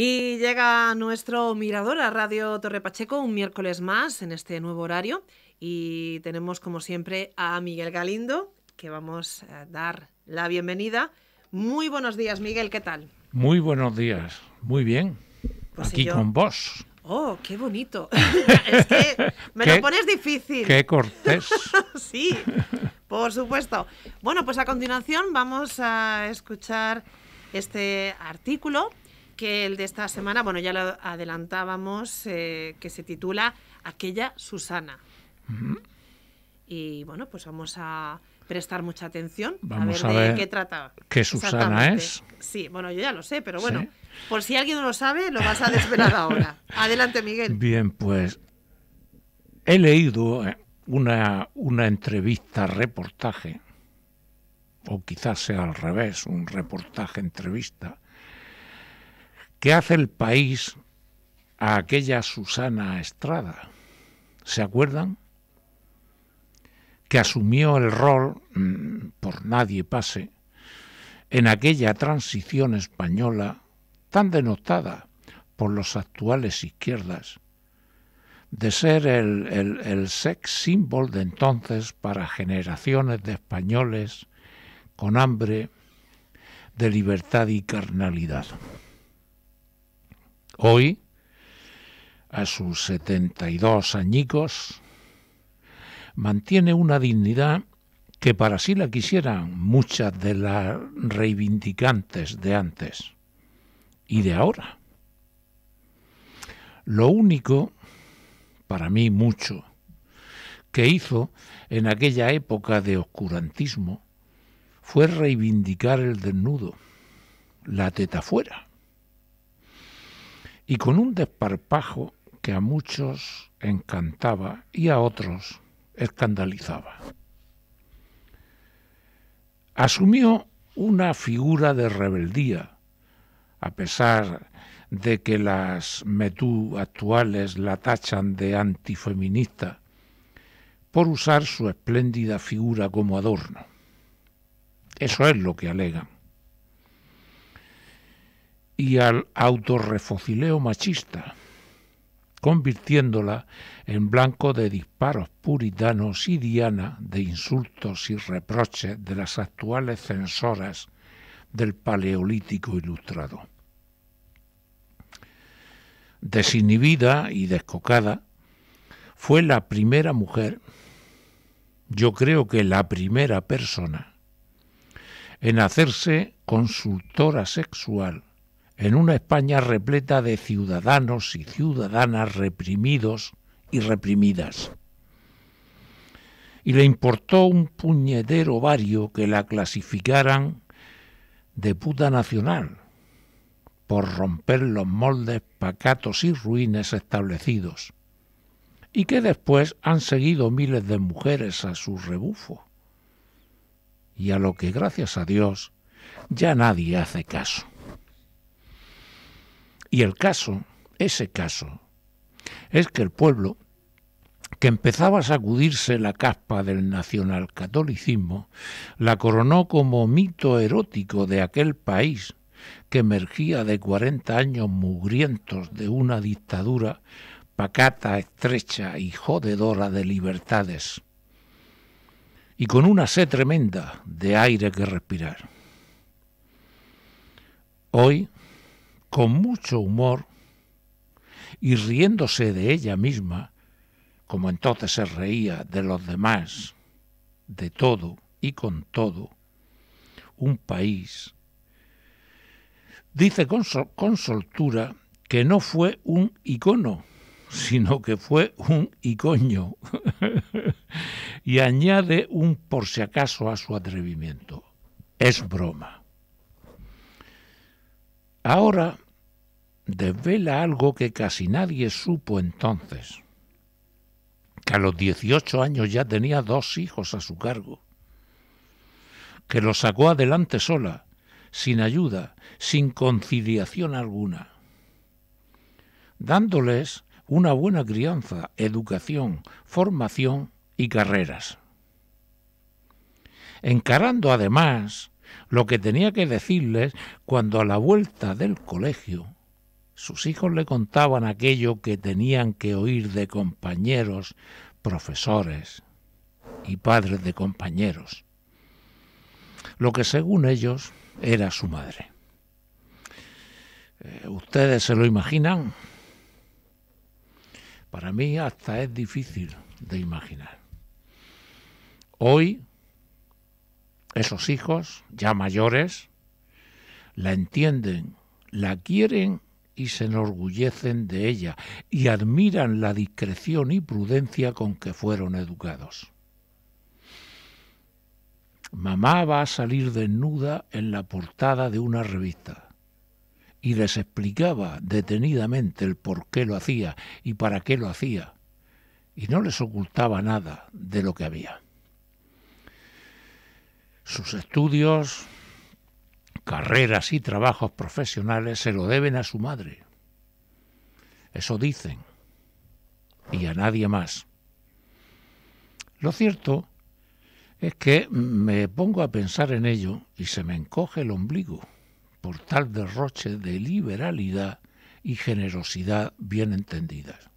Y llega nuestro mirador a Radio Torre Pacheco un miércoles más en este nuevo horario. Y tenemos, como siempre, a Miguel Galindo, que vamos a dar la bienvenida. Muy buenos días, Miguel, ¿qué tal? Muy buenos días, muy bien. Pues Aquí yo- con vos. Oh, qué bonito. es que me ¿Qué? lo pones difícil. Qué cortés. Sí, por supuesto. Bueno, pues a continuación vamos a escuchar este artículo que el de esta semana, bueno, ya lo adelantábamos, eh, que se titula Aquella Susana. Y bueno, pues vamos a prestar mucha atención Vamos a a ver de qué trata. qué Susana es. Sí, bueno, yo ya lo sé, pero bueno, Sí. por si alguien no lo sabe, lo vas a desvelar ahora. Adelante, Miguel. Bien, pues he leído eh, una, una entrevista, reportaje, o quizás sea al revés, un reportaje, entrevista, que hace el país a aquella Susana Estrada. ¿Se acuerdan? Que asumió el rol, mm, por nadie pase, en aquella transición española tan denotada por los actuales izquierdas, de ser el, el- el sex symbol de entonces para generaciones de españoles con hambre de libertad y carnalidad. Hoy, a sus 72 añicos, mantiene una dignidad que para sí la quisieran muchas de las reivindicantes de antes y de ahora. Lo único, para mí mucho, que hizo en aquella época de oscurantismo fue reivindicar el desnudo, la teta fuera, y con un desparpajo que a muchos encantaba y a otros escandalizaba. Asumió una figura de rebeldía, a pesar de que las metú actuales la tachan de antifeminista por usar su espléndida figura como adorno. Eso es lo que alegan. Y al autorrefocileo machista, convirtiéndola en blanco de disparos puritanos y diana de insultos y reproches de las actuales censoras del Paleolítico Ilustrado. Desinhibida y descocada, fue la primera mujer, yo creo que la primera persona, en hacerse consultora sexual en una España repleta de ciudadanos y ciudadanas reprimidos y reprimidas. Y le importó un puñetero vario que la clasificaran de puta nacional por romper los moldes pacatos y ruines establecidos, y que después han seguido miles de mujeres a su rebufo, y a lo que gracias a Dios ya nadie hace caso. Y el caso, ese caso, es que el pueblo, que empezaba a sacudirse la caspa del nacionalcatolicismo, la coronó como mito erótico de aquel país que emergía de 40 años mugrientos de una dictadura pacata, estrecha y jodedora de libertades, y con una sed tremenda de aire que respirar. Hoy, con mucho humor y riéndose de ella misma, como entonces se reía de los demás, de todo y con todo, un país, dice con, sol- con soltura que no fue un icono, sino que fue un icoño, y añade un por si acaso a su atrevimiento. Es broma. Ahora desvela algo que casi nadie supo entonces, que a los 18 años ya tenía dos hijos a su cargo, que los sacó adelante sola, sin ayuda, sin conciliación alguna, dándoles una buena crianza, educación, formación y carreras. Encarando además lo que tenía que decirles cuando a la vuelta del colegio sus hijos le contaban aquello que tenían que oír de compañeros, profesores y padres de compañeros, lo que según ellos era su madre. Eh, ¿Ustedes se lo imaginan? Para mí hasta es difícil de imaginar. Hoy, esos hijos, ya mayores, la entienden, la quieren y se enorgullecen de ella y admiran la discreción y prudencia con que fueron educados. Mamá va a salir desnuda en la portada de una revista y les explicaba detenidamente el por qué lo hacía y para qué lo hacía, y no les ocultaba nada de lo que había. Sus estudios, carreras y trabajos profesionales se lo deben a su madre. Eso dicen, y a nadie más. Lo cierto es que me pongo a pensar en ello y se me encoge el ombligo por tal derroche de liberalidad y generosidad bien entendidas.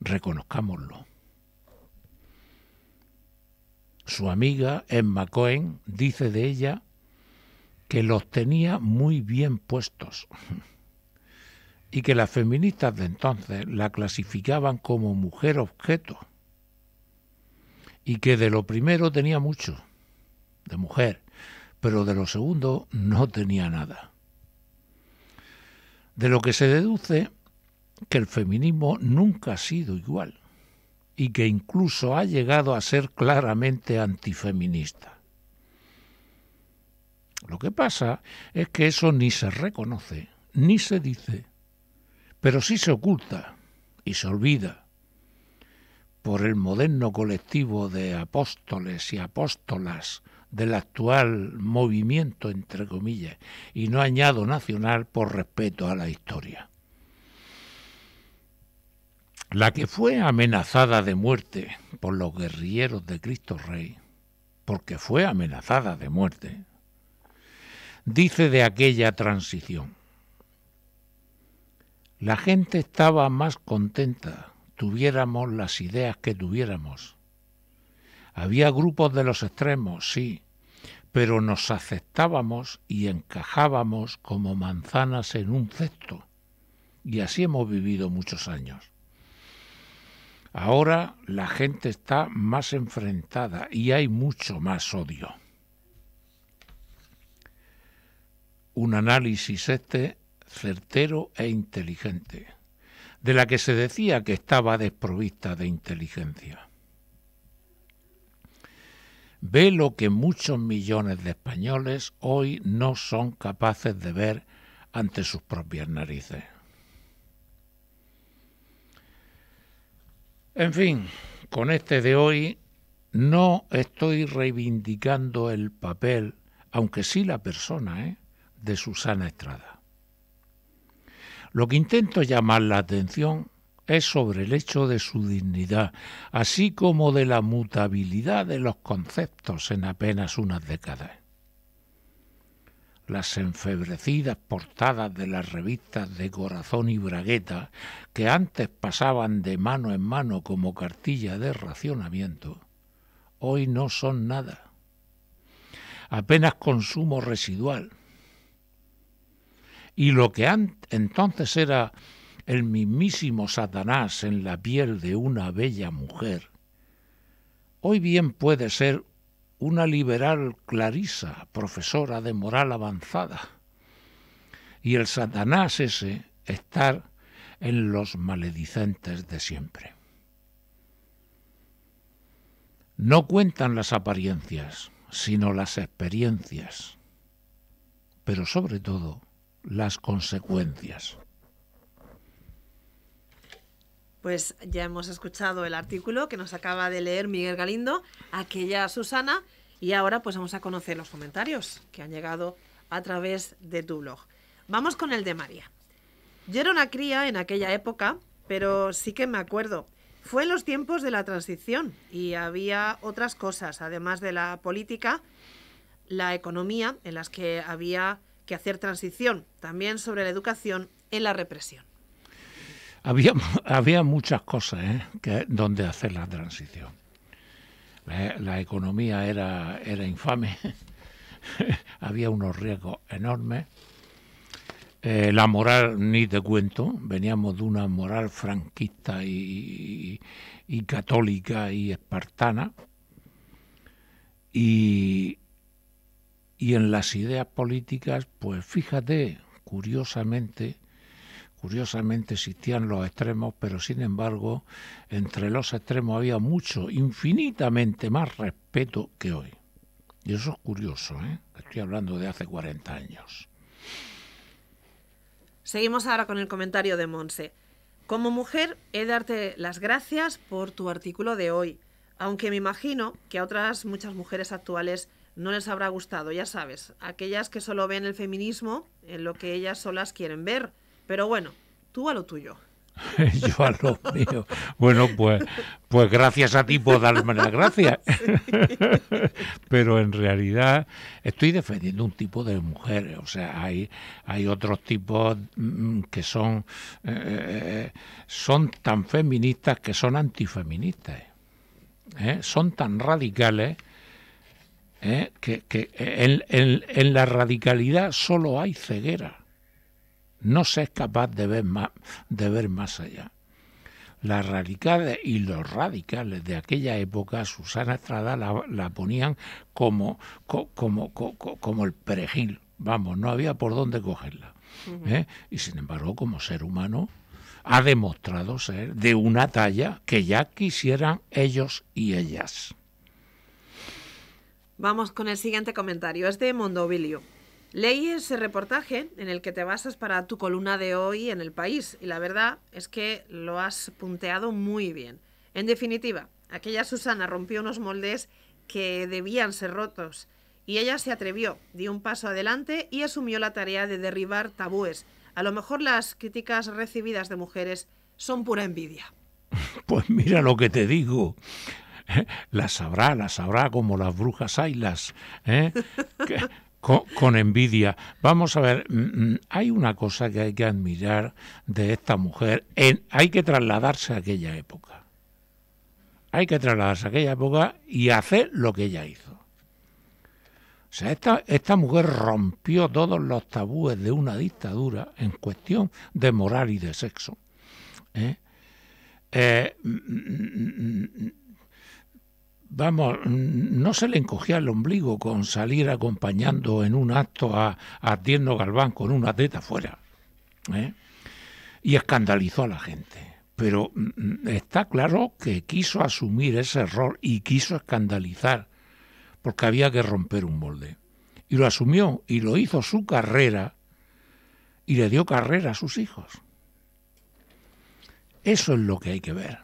Reconozcámoslo. Su amiga Emma Cohen dice de ella que los tenía muy bien puestos y que las feministas de entonces la clasificaban como mujer objeto y que de lo primero tenía mucho, de mujer, pero de lo segundo no tenía nada. De lo que se deduce que el feminismo nunca ha sido igual y que incluso ha llegado a ser claramente antifeminista. Lo que pasa es que eso ni se reconoce, ni se dice, pero sí se oculta y se olvida por el moderno colectivo de apóstoles y apóstolas del actual movimiento, entre comillas, y no añado nacional por respeto a la historia. La que fue amenazada de muerte por los guerrilleros de Cristo Rey, porque fue amenazada de muerte, dice de aquella transición. La gente estaba más contenta tuviéramos las ideas que tuviéramos. Había grupos de los extremos, sí, pero nos aceptábamos y encajábamos como manzanas en un cesto. Y así hemos vivido muchos años. Ahora la gente está más enfrentada y hay mucho más odio. Un análisis este certero e inteligente de la que se decía que estaba desprovista de inteligencia. Ve lo que muchos millones de españoles hoy no son capaces de ver ante sus propias narices. En fin, con este de hoy no estoy reivindicando el papel, aunque sí la persona, ¿eh? de Susana Estrada. Lo que intento llamar la atención es sobre el hecho de su dignidad, así como de la mutabilidad de los conceptos en apenas unas décadas. Las enfebrecidas portadas de las revistas de Corazón y Bragueta, que antes pasaban de mano en mano como cartilla de racionamiento, hoy no son nada. Apenas consumo residual y lo que entonces era el mismísimo Satanás en la piel de una bella mujer, hoy bien puede ser una liberal clarisa, profesora de moral avanzada, y el Satanás ese estar en los maledicentes de siempre. No cuentan las apariencias, sino las experiencias, pero sobre todo las consecuencias. Pues ya hemos escuchado el artículo que nos acaba de leer Miguel Galindo, aquella Susana, y ahora pues vamos a conocer los comentarios que han llegado a través de tu blog. Vamos con el de María. Yo era una cría en aquella época, pero sí que me acuerdo. Fue en los tiempos de la transición y había otras cosas, además de la política, la economía, en las que había que hacer transición, también sobre la educación en la represión. Había, había muchas cosas ¿eh? donde hacer la transición. La, economía era, era infame, había unos riesgos enormes. Eh, la moral, ni te cuento, veníamos de una moral franquista y, y católica y espartana. Y, y en las ideas políticas, pues fíjate, curiosamente, curiosamente existían los extremos, pero sin embargo, entre los extremos había mucho, infinitamente más respeto que hoy. Y eso es curioso, ¿eh? Estoy hablando de hace 40 años. Seguimos ahora con el comentario de Monse. Como mujer, he de darte las gracias por tu artículo de hoy, aunque me imagino que a otras muchas mujeres actuales no les habrá gustado, ya sabes, aquellas que solo ven el feminismo en lo que ellas solas quieren ver. Pero bueno, tú a lo tuyo. Yo a lo mío. Bueno, pues, pues gracias a ti por darme las gracias. Pero en realidad estoy defendiendo un tipo de mujeres. O sea, hay, hay otros tipos mm, que son, eh, son tan feministas que son antifeministas. ¿eh? Son tan radicales ¿eh? que, en, la radicalidad solo hay ceguera. No se es capaz de ver más, de ver más allá. Las radicales y los radicales de aquella época, Susana Estrada la, ponían como, como, como, el perejil. Vamos, no había por dónde cogerla. ¿eh? Y sin embargo, como ser humano, ha demostrado ser de una talla que ya quisieran ellos y ellas. Vamos con el siguiente comentario. Es de Mondovilio. Leí ese reportaje en el que te basas para tu columna de hoy en el país y la verdad es que lo has punteado muy bien. En definitiva, aquella Susana rompió unos moldes que debían ser rotos y ella se atrevió, dio un paso adelante y asumió la tarea de derribar tabúes. A lo mejor las críticas recibidas de mujeres son pura envidia. Pues mira lo que te digo. la sabrá, la sabrá como las brujas ailas, ¿eh? con, envidia. Vamos a ver, mm, mm, hay una cosa que hay que admirar de esta mujer, en, hay que trasladarse a aquella época. Hay que trasladarse a aquella época y hacer lo que ella hizo. O sea, esta, esta mujer rompió todos los tabúes de una dictadura en cuestión de moral y de sexo. ¿eh? Eh, mm, vamos, no se le encogía el ombligo con salir acompañando en un acto a, a Galván con una teta fuera. ¿eh? Y escandalizó a la gente. Pero mm, mm, está claro que quiso asumir ese error y quiso escandalizar, porque había que romper un molde. Y lo asumió y lo hizo su carrera y le dio carrera a sus hijos. Eso es lo que hay que ver.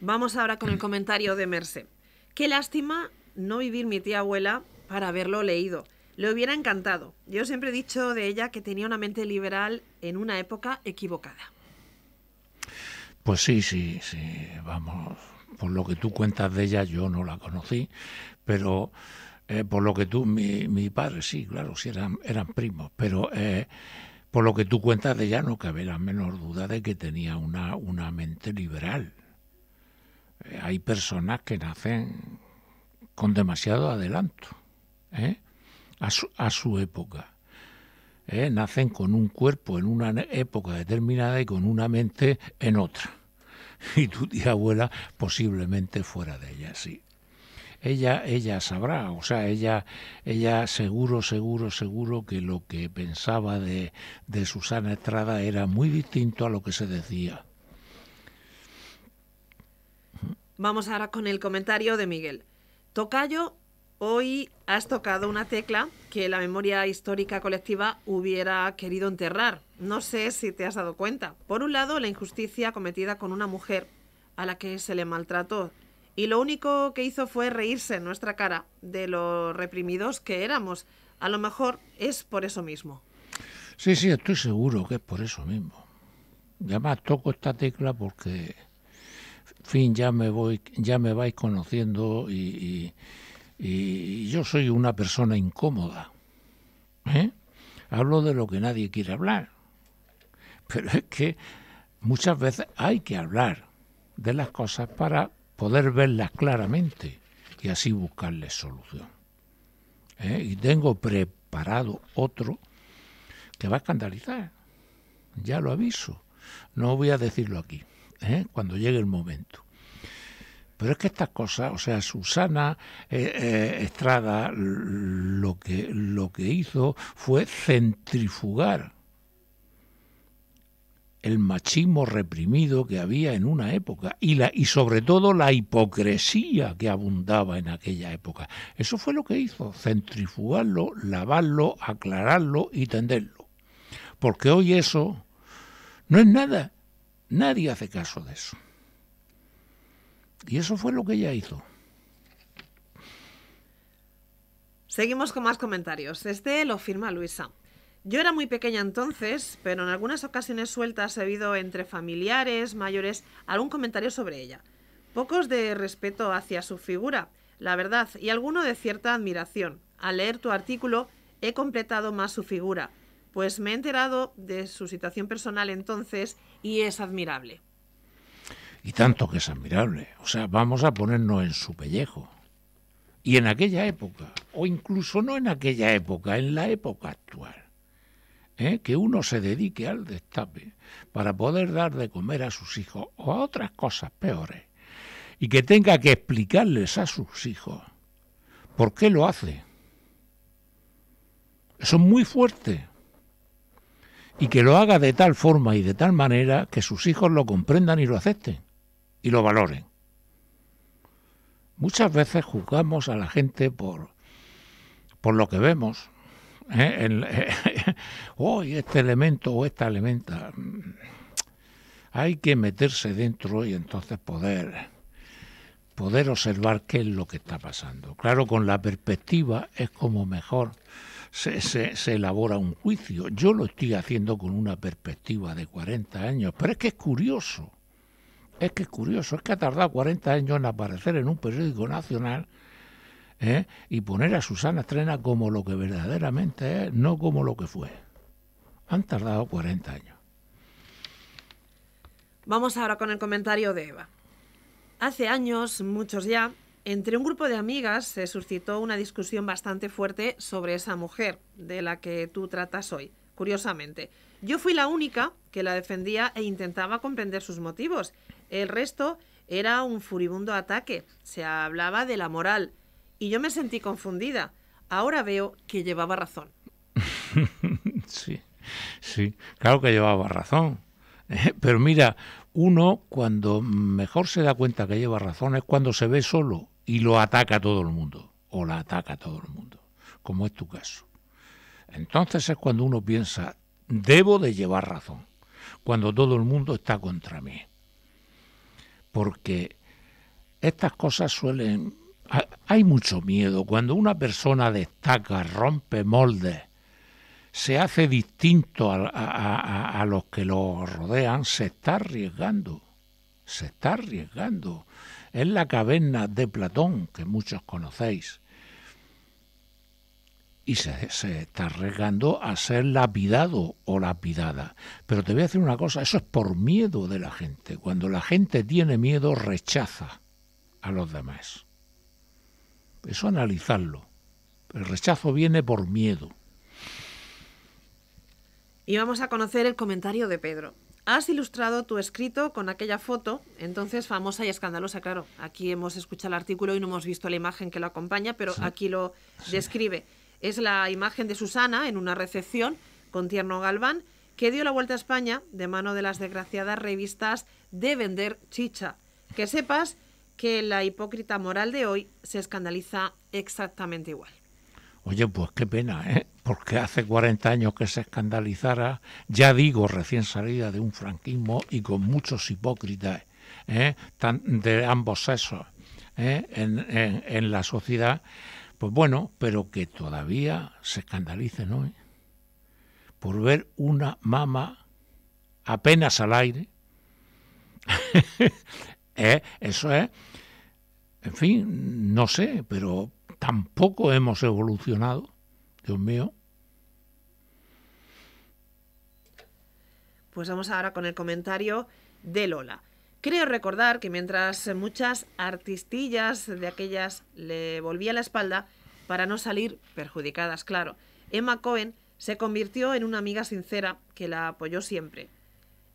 Vamos ahora con el comentario de Merce. Qué lástima no vivir mi tía abuela para haberlo leído. Le hubiera encantado. Yo siempre he dicho de ella que tenía una mente liberal en una época equivocada. Pues sí, sí, sí, vamos. Por lo que tú cuentas de ella, yo no la conocí, pero eh, por lo que tú, mi, mi, padre sí, claro, sí eran, eran primos, pero eh, por lo que tú cuentas de ella no cabe la menor duda de que tenía una, una mente liberal hay personas que nacen con demasiado adelanto ¿eh? a, su, época. ¿eh? Nacen con un cuerpo en una época determinada y con una mente en otra. Y tu tía abuela posiblemente fuera de ella, sí. Ella, ella sabrá, o sea, ella, ella seguro, seguro, seguro que lo que pensaba de, de Susana Estrada era muy distinto a lo que se decía. Vamos ahora con el comentario de Miguel. Tocayo, hoy has tocado una tecla que la memoria histórica colectiva hubiera querido enterrar. No sé si te has dado cuenta. Por un lado, la injusticia cometida con una mujer a la que se le maltrató. Y lo único que hizo fue reírse en nuestra cara de lo reprimidos que éramos. A lo mejor es por eso mismo. Sí, sí, estoy seguro que es por eso mismo. además toco esta tecla porque fin, ya me voy, ya me vais conociendo y, yo soy una persona incómoda. ¿eh? hablo de lo que nadie quiere hablar. Pero es que muchas veces hay que hablar de las cosas para poder verlas claramente y así buscarles solución. ¿Eh? Y tengo preparado otro que va a escandalizar. Ya lo aviso. No voy a decirlo aquí, ¿eh? cuando llegue el momento. Pero es que estas cosas, o sea, Susana eh, eh, Estrada lo que, lo que hizo fue centrifugar el machismo reprimido que había en una época y, la, y sobre todo la hipocresía que abundaba en aquella época. Eso fue lo que hizo, centrifugarlo, lavarlo, aclararlo y tenderlo. Porque hoy eso no es nada. Nadie hace caso de eso. Y eso fue lo que ella hizo. Seguimos con más comentarios. Este lo firma Luisa. Yo era muy pequeña entonces, pero en algunas ocasiones sueltas he oído entre familiares, mayores, algún comentario sobre ella. Pocos de respeto hacia su figura, la verdad, y alguno de cierta admiración. Al leer tu artículo he completado más su figura, pues me he enterado de su situación personal entonces y es admirable. Y tanto que es admirable. O sea, vamos a ponernos en su pellejo. Y en aquella época, o incluso no en aquella época, en la época actual ¿eh? que uno se dedique al destape para poder dar de comer a sus hijos o a otras cosas peores y que tenga que explicarles a sus hijos por qué lo hace. Eso es muy fuerte. Y que lo haga de tal forma y de tal manera que sus hijos lo comprendan y lo acepten y lo valoren. Muchas veces juzgamos a la gente por, por lo que vemos, ¿eh? este elemento o esta elementa. Hay que meterse dentro y entonces poder poder observar qué es lo que está pasando. Claro, con la perspectiva es como mejor se, se, se, elabora un juicio. Yo lo estoy haciendo con una perspectiva de 40 años, pero es que es curioso. Es que es curioso, es que ha tardado 40 años en aparecer en un periódico nacional ¿eh? y poner a Susana Estrena como lo que verdaderamente es, no como lo que fue. Han tardado 40 años. Vamos ahora con el comentario de Eva. Hace años, muchos ya, entre un grupo de amigas se suscitó una discusión bastante fuerte sobre esa mujer de la que tú tratas hoy. Curiosamente, yo fui la única que la defendía e intentaba comprender sus motivos. El resto era un furibundo ataque. Se hablaba de la moral, y yo me sentí confundida. Ahora veo que llevaba razón. sí, sí, claro que llevaba razón. Pero mira, uno cuando mejor se da cuenta que lleva razón es cuando se ve solo y lo ataca a todo el mundo, o la ataca a todo el mundo, como es tu caso. Entonces es cuando uno piensa, debo de llevar razón, cuando todo el mundo está contra mí. Porque estas cosas suelen hay mucho miedo. Cuando una persona destaca, rompe moldes, se hace distinto a, los que lo rodean, se está arriesgando. Se está arriesgando. Es la caverna de Platón, que muchos conocéis. Y se, se, está arriesgando a ser lapidado o lapidada. Pero te voy a decir una cosa, eso es por miedo de la gente. Cuando la gente tiene miedo, rechaza a los demás. Eso analizarlo. El rechazo viene por miedo. Y vamos a conocer el comentario de Pedro. Has ilustrado tu escrito con aquella foto, entonces famosa y escandalosa, claro. Aquí hemos escuchado el artículo y no hemos visto la imagen que lo acompaña, pero aquí lo describe. Es la imagen de Susana en una recepción con Tierno Galván, que dio la vuelta a España de mano de las desgraciadas revistas de vender chicha. Que sepas que la hipócrita moral de hoy se escandaliza exactamente igual. Oye, pues qué pena, ¿eh? Porque hace 40 años que se escandalizara, ya digo, recién salida de un franquismo y con muchos hipócritas ¿eh? de ambos sexos ¿eh? en, la sociedad, pues bueno, pero que todavía se escandalice, ¿no? Por ver una mama apenas al aire. ¿Eh? Eso es en fin, no sé, pero tampoco hemos evolucionado, Dios mío. Pues vamos ahora con el comentario de Lola. Creo recordar que mientras muchas artistillas de aquellas le volvía la espalda, para no salir perjudicadas, claro, Emma Cohen se convirtió en una amiga sincera que la apoyó siempre.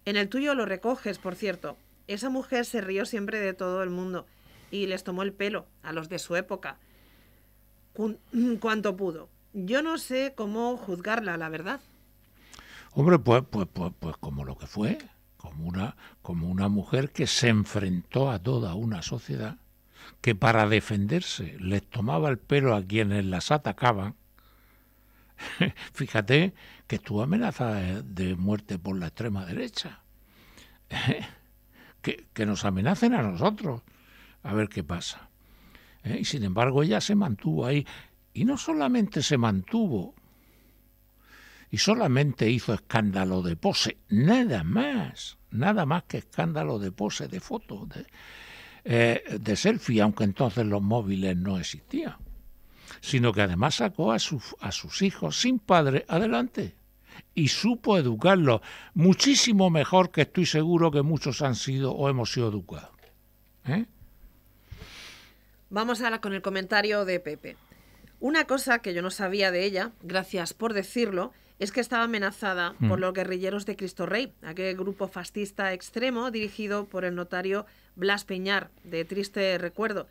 En el tuyo lo recoges, por cierto. Esa mujer se rió siempre de todo el mundo y les tomó el pelo a los de su época, cuanto pudo. Yo no sé cómo juzgarla, la verdad. Hombre, pues, pues, pues, pues como lo que fue, como una, como una mujer que se enfrentó a toda una sociedad que para defenderse les tomaba el pelo a quienes las atacaban. Fíjate que estuvo amenazada de muerte por la extrema derecha. que, que nos amenacen a nosotros a ver qué pasa. ¿Eh? Y sin embargo ella se mantuvo ahí. Y no solamente se mantuvo, y solamente hizo escándalo de pose, nada más, nada más que escándalo de pose, de fotos, de, eh, selfie, aunque entonces los móviles no existían, sino que además sacó a, a sus hijos sin padre adelante y supo educarlos muchísimo mejor que estoy seguro que muchos han sido o hemos sido educados. ¿Eh? Vamos ahora con el comentario de Pepe. Una cosa que yo no sabía de ella, gracias por decirlo, es que estaba amenazada por mm. los guerrilleros de Cristo Rey, aquel grupo fascista extremo dirigido por el notario Blas Peñar, de triste recuerdo.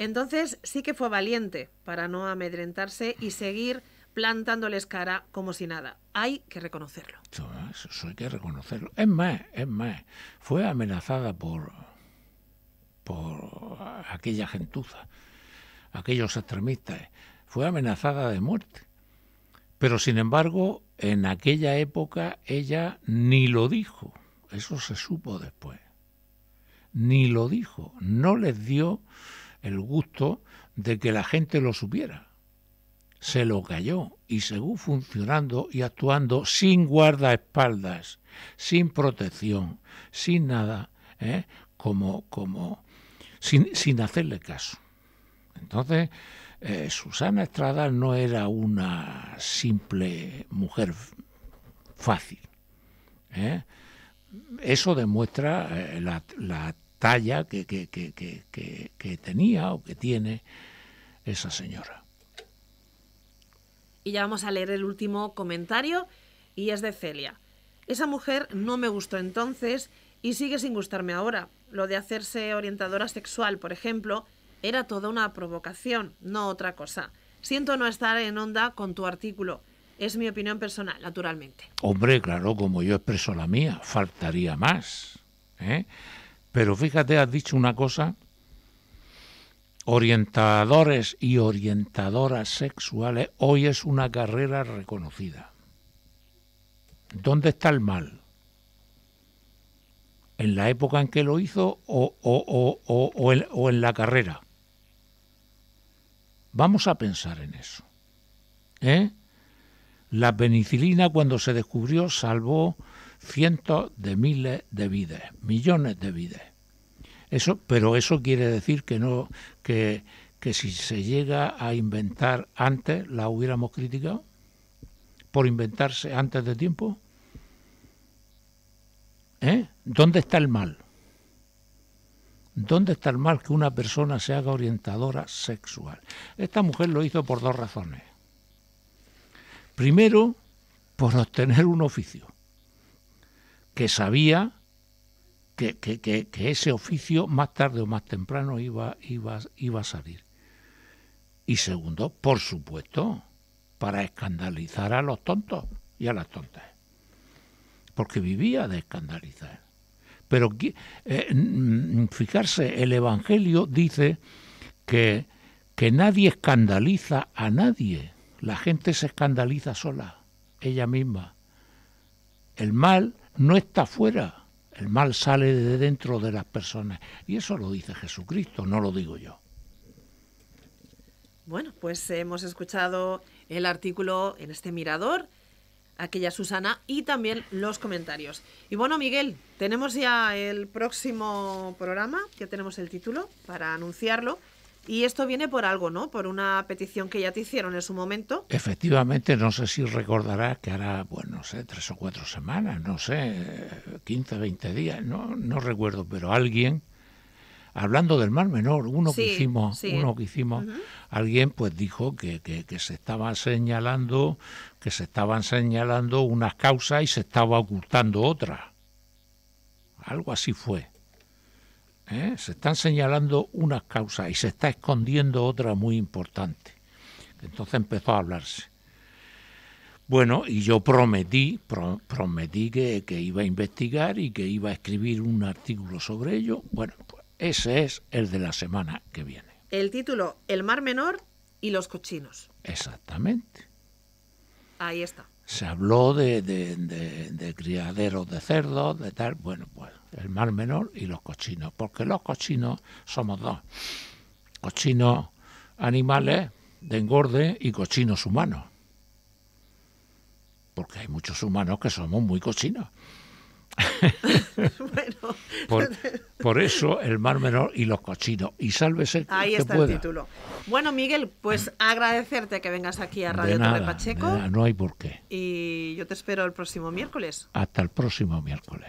Entonces sí que fue valiente para no amedrentarse y seguir plantándoles cara como si nada. Hay que reconocerlo. Eso, hay que reconocerlo. Es más, es más, fue amenazada por, por aquella gentuza, aquellos extremistas, fue amenazada de muerte. Pero sin embargo, en aquella época ella ni lo dijo, eso se supo después, ni lo dijo, no les dio el gusto de que la gente lo supiera. Se lo cayó y siguió funcionando y actuando sin guardaespaldas, sin protección, sin nada, ¿eh? como, como sin, sin hacerle caso. Entonces, eh, Susana Estrada no era una simple mujer fácil. ¿eh? Eso demuestra eh, la, talla que, que, tenía o que tiene esa señora. Y ya vamos a leer el último comentario y es de Celia. Esa mujer no me gustó entonces y sigue sin gustarme ahora. Lo de hacerse orientadora sexual, por ejemplo, era toda una provocación, no otra cosa. Siento no estar en onda con tu artículo. Es mi opinión personal, naturalmente. Hombre, claro, como yo expreso la mía, faltaría más. ¿eh? Pero fíjate, has dicho una cosa. Orientadores y orientadoras sexuales hoy es una carrera reconocida. ¿Dónde está el mal? en la época en que lo hizo o, o, en, la carrera. Vamos a pensar en eso. ¿eh? La penicilina cuando se descubrió salvó cientos de miles de vidas, millones de vidas. Eso, pero eso quiere decir que no, que, que si se llega a inventar antes, la hubiéramos criticado por inventarse antes de tiempo. ¿Eh? ¿Dónde está el mal? ¿Dónde está el mal que una persona se haga orientadora sexual? Esta mujer lo hizo por dos razones. Primero, por obtener un oficio, que sabía que, ese oficio más tarde o más temprano iba, iba, a salir. Y segundo, por supuesto, para escandalizar a los tontos y a las tontas porque vivía de escandalizar. Pero eh, fijarse, el Evangelio dice que, que nadie escandaliza a nadie, la gente se escandaliza sola, ella misma. El mal no está fuera, el mal sale de dentro de las personas. Y eso lo dice Jesucristo, no lo digo yo. Bueno, pues hemos escuchado el artículo en este mirador aquella Susana y también los comentarios. Y bueno, Miguel, tenemos ya el próximo programa, ya tenemos el título para anunciarlo. Y esto viene por algo, ¿no? Por una petición que ya te hicieron en su momento. Efectivamente, no sé si recordarás que hará, bueno, no sé, tres o cuatro semanas, no sé, 15, 20 días, no, no recuerdo, pero alguien, hablando del Mar Menor, uno que hicimos, uno que hicimos, alguien pues dijo que, que, que se estaban señalando, que se estaban señalando unas causas y se estaba ocultando otras. Algo así fue. ¿eh? se están señalando unas causas y se está escondiendo otra muy importante. Entonces empezó a hablarse. Bueno, y yo prometí, prometí que, iba a investigar y que iba a escribir un artículo sobre ello. Bueno, pues ese es el de la semana que viene. El título, El Mar Menor y los cochinos. Exactamente. Ahí está. Se habló de, de, de criaderos de cerdos, de tal. Bueno, pues el mar menor y los cochinos, porque los cochinos somos dos, cochinos animales de engorde y cochinos humanos, porque hay muchos humanos que somos muy cochinos. por, eso el mar menor y los cochinos. Y sálvese. Ahí está el título. Bueno, Miguel, pues agradecerte que vengas aquí a Radio Torre Pacheco. no hay por qué. Y yo te espero el próximo miércoles. Hasta el próximo miércoles.